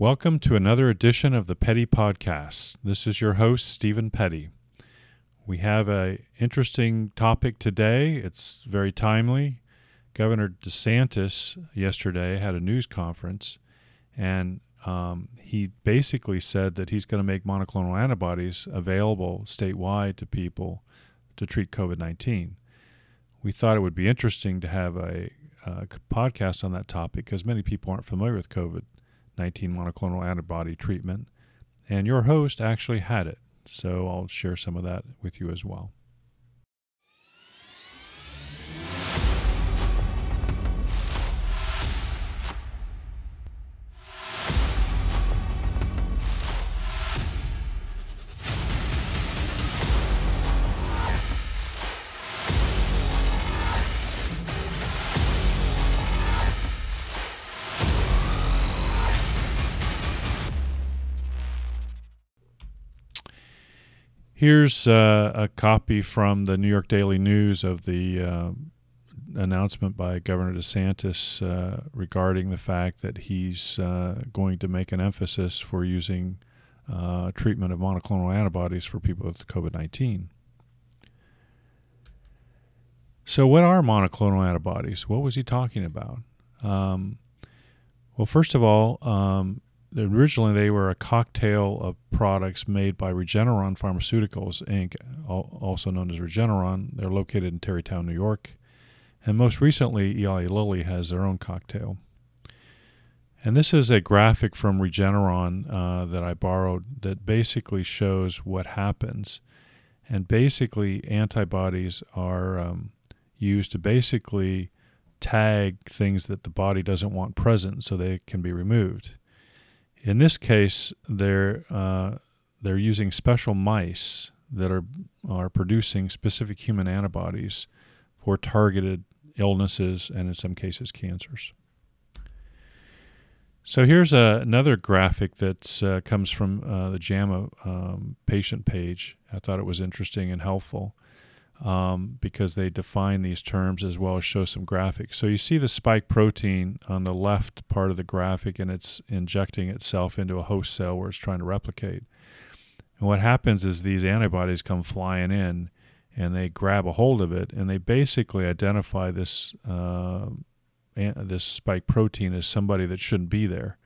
Welcome to another edition of the Petty Podcast. This is your host, Stephen Petty. We have a interesting topic today. It's very timely. Governor DeSantis yesterday had a news conference, and um, he basically said that he's going to make monoclonal antibodies available statewide to people to treat COVID 19. We thought it would be interesting to have a, a podcast on that topic because many people aren't familiar with COVID 19 monoclonal antibody treatment. And your host actually had it. So I'll share some of that with you as well. Here's uh, a copy from the New York Daily News of the uh, announcement by Governor DeSantis uh, regarding the fact that he's uh, going to make an emphasis for using uh, treatment of monoclonal antibodies for people with COVID 19. So, what are monoclonal antibodies? What was he talking about? Um, well, first of all, um, originally they were a cocktail of products made by Regeneron Pharmaceuticals Inc., also known as Regeneron. They're located in Tarrytown, New York. And most recently, Eli Lilly has their own cocktail. And this is a graphic from Regeneron uh, that I borrowed that basically shows what happens. And basically, antibodies are um, used to basically tag things that the body doesn't want present so they can be removed. In this case, they're uh, they're using special mice that are are producing specific human antibodies for targeted illnesses and in some cases cancers. So here's a, another graphic that uh, comes from uh, the JAMA um, patient page. I thought it was interesting and helpful um, because they define these terms as well as show some graphics. So you see the spike protein on the left part of the graphic, and it's injecting itself into a host cell where it's trying to replicate. And what happens is these antibodies come flying in, and they grab a hold of it, and they basically identify this uh, this spike protein as somebody that shouldn't be there.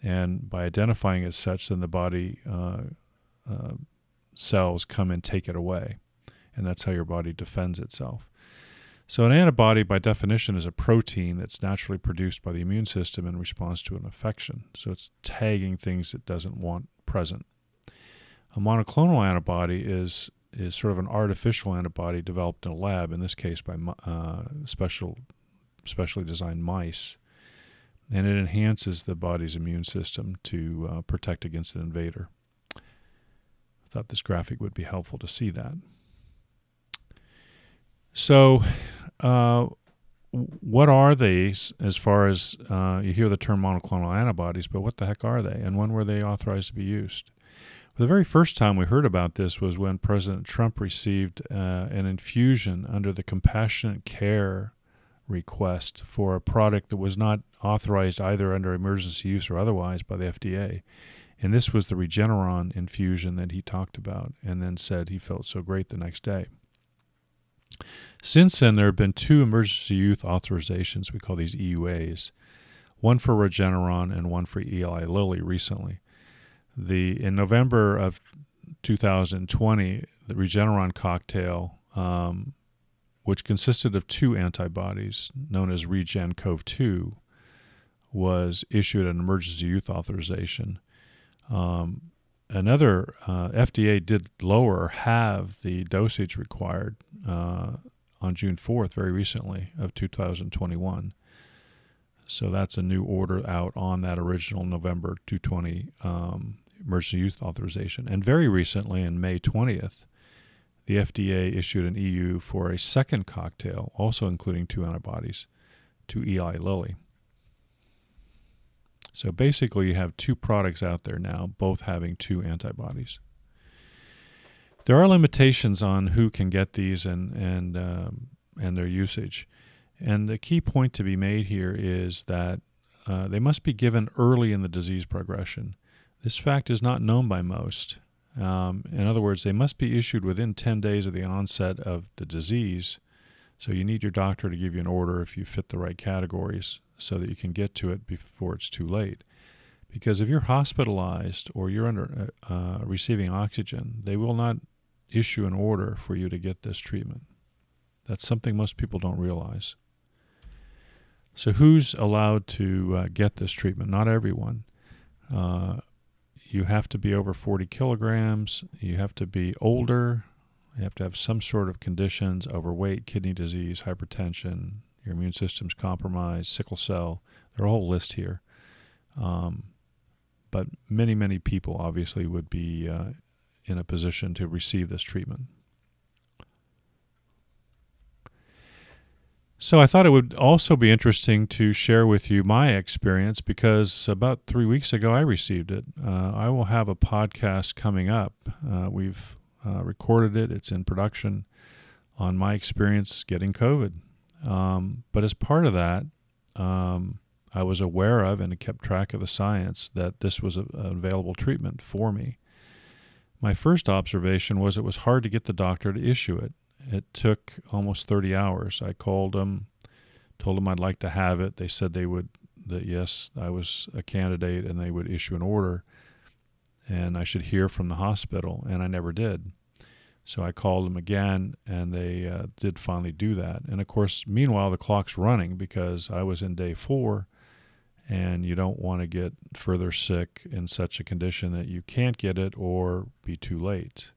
And by identifying it as such, then the body uh, uh, cells come and take it away and that's how your body defends itself. So, an antibody, by definition, is a protein that's naturally produced by the immune system in response to an infection. So, it's tagging things it doesn't want present. A monoclonal antibody is is sort of an artificial antibody developed in a lab, in this case by uh, special, specially designed mice, and it enhances the body's immune system to uh, protect against an invader. I thought this graphic would be helpful to see that. So, uh, what are these as far as uh, you hear the term monoclonal antibodies, but what the heck are they and when were they authorized to be used? Well, the very first time we heard about this was when President Trump received uh, an infusion under the compassionate care request for a product that was not authorized either under emergency use or otherwise by the FDA. And this was the Regeneron infusion that he talked about and then said he felt so great the next day. Since then, there have been two emergency use authorizations. We call these EUAs, one for Regeneron and one for Eli Lilly recently. The in November of 2020, the Regeneron cocktail, um, which consisted of two antibodies known as RegenCov 2, was issued an emergency use authorization. Um, another uh, FDA did lower have the dosage required uh, on June 4th, very recently of 2021. So that's a new order out on that original November 220 um, emergency use authorization. And very recently, in May 20th, the FDA issued an EU for a second cocktail, also including two antibodies, to Eli Lilly. So basically, you have two products out there now, both having two antibodies. There are limitations on who can get these and and um, and their usage. And the key point to be made here is that uh, they must be given early in the disease progression. This fact is not known by most. Um, in other words, they must be issued within 10 days of the onset of the disease. So you need your doctor to give you an order if you fit the right categories so that you can get to it before it's too late. Because if you're hospitalized or you're under uh, uh receiving oxygen, they will not issue an order for you to get this treatment. That's something most people don't realize. So, who's allowed to uh, get this treatment? Not everyone. Uh, you have to be over 40 kilograms. You have to be older. You have to have some sort of conditions overweight, kidney disease, hypertension, your immune system's compromised, sickle cell. There's a whole list here. Um, but many, many people obviously would be uh, in a position to receive this treatment. So I thought it would also be interesting to share with you my experience because about three weeks ago I received it. Uh, I will have a podcast coming up. Uh, we've uh, recorded it, it's in production on my experience getting COVID. Um, but as part of that, um, I was aware of and kept track of the science that this was a, an available treatment for me. My first observation was it was hard to get the doctor to issue it. It took almost 30 hours. I called them, told them I'd like to have it. They said they would, that yes, I was a candidate and they would issue an order and I should hear from the hospital, and I never did. So I called them again, and they uh, did finally do that. And of course, meanwhile, the clock's running because I was in day four, and you don't want to get further sick in such a condition that you can't get it or be too late.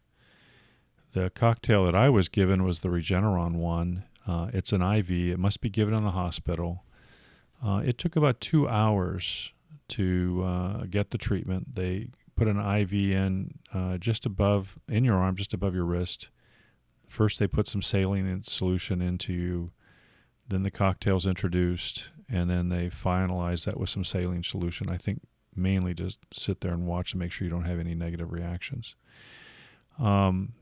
The cocktail that I was given was the Regeneron one. Uh, it's an IV. It must be given in the hospital. Uh, it took about two hours to uh, get the treatment. They put an IV in uh, just above, in your arm, just above your wrist. First, they put some saline solution into you. Then the cocktail's introduced, and then they finalize that with some saline solution. I think mainly to sit there and watch and make sure you don't have any negative reactions. Um,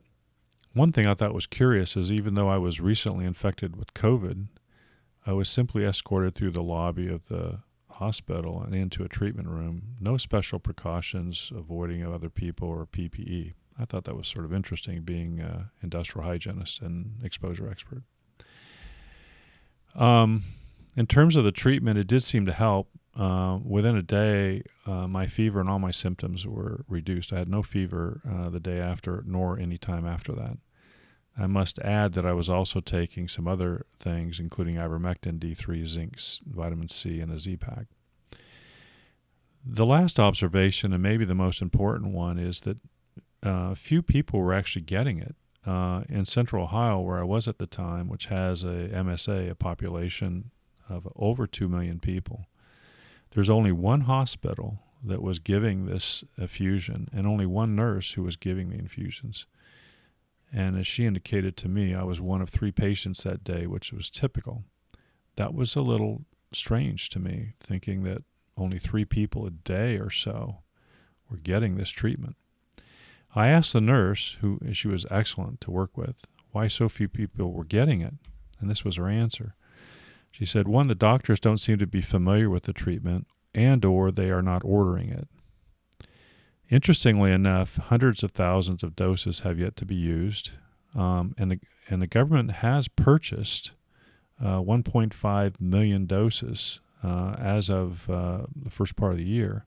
one thing I thought was curious is even though I was recently infected with COVID, I was simply escorted through the lobby of the hospital and into a treatment room. No special precautions, avoiding other people or PPE. I thought that was sort of interesting being an industrial hygienist and exposure expert. Um, in terms of the treatment, it did seem to help. Uh, within a day, uh, my fever and all my symptoms were reduced. I had no fever uh, the day after, nor any time after that. I must add that I was also taking some other things, including ivermectin, D3, zinc, vitamin C, and a Z pack. The last observation, and maybe the most important one, is that uh, few people were actually getting it. Uh, in Central Ohio, where I was at the time, which has a MSA, a population of over 2 million people, there's only one hospital that was giving this infusion and only one nurse who was giving the infusions. And as she indicated to me, I was one of three patients that day, which was typical. That was a little strange to me, thinking that only three people a day or so were getting this treatment. I asked the nurse, who she was excellent to work with, why so few people were getting it, and this was her answer. She said, one, the doctors don't seem to be familiar with the treatment, and or they are not ordering it. Interestingly enough, hundreds of thousands of doses have yet to be used, um, and the and the government has purchased uh, 1.5 million doses uh, as of uh, the first part of the year.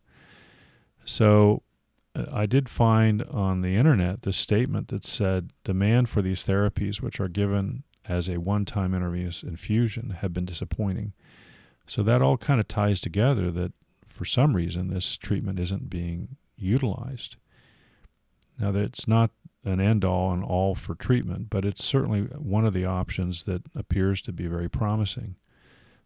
So uh, I did find on the internet this statement that said demand for these therapies, which are given as a one-time intravenous infusion, have been disappointing. So that all kind of ties together that for some reason this treatment isn't being utilized. Now, it's not an end all and all for treatment, but it's certainly one of the options that appears to be very promising.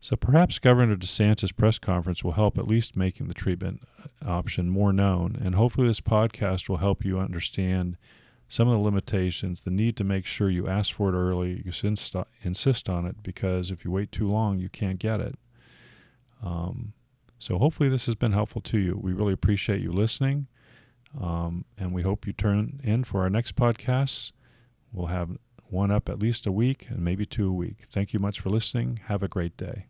So perhaps Governor DeSantis' press conference will help at least making the treatment option more known, and hopefully this podcast will help you understand some of the limitations, the need to make sure you ask for it early, you insist on it, because if you wait too long, you can't get it. Um, so hopefully this has been helpful to you. We really appreciate you listening, um, and we hope you turn in for our next podcast. We'll have one up at least a week and maybe two a week. Thank you much for listening. Have a great day.